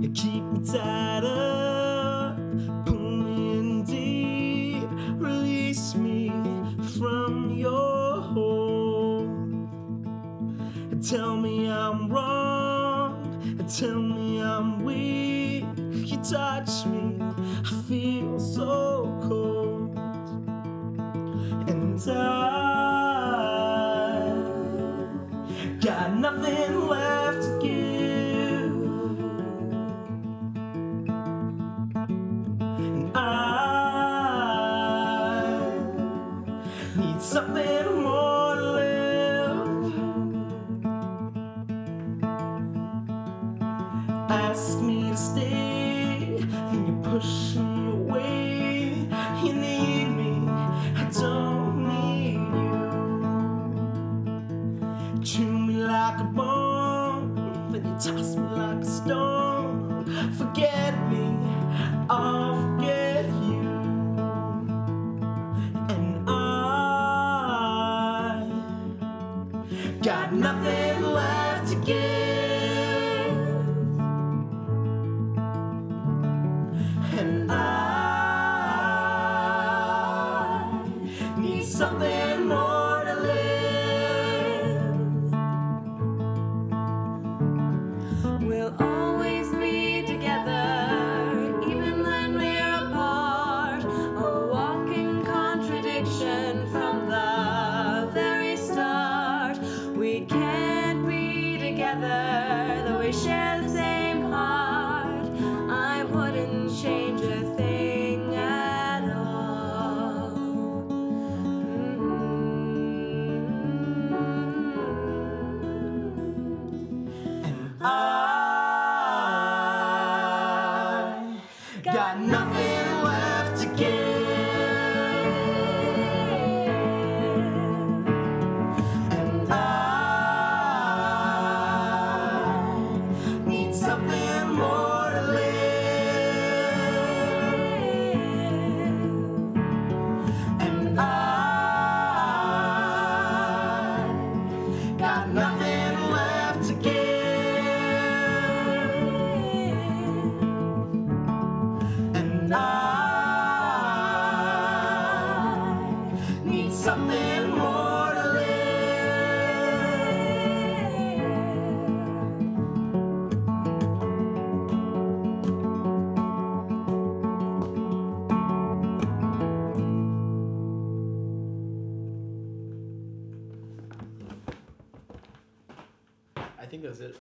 You keep me tied up, pull me in deep, release me from your hold. Tell me I'm wrong, tell me I'm weak. You touch me, I feel so cold, and I got nothing need something more to live. Ask me to stay, then you push me away. You need me, I don't need you. Chew me like a bone, then you toss me like a stone. Forget got nothing left to give. And I need something more to live. We'll we share the same heart. I wouldn't change a thing at all. Mm-hmm. And I got nothing left to give. Something more to live. I think that's it.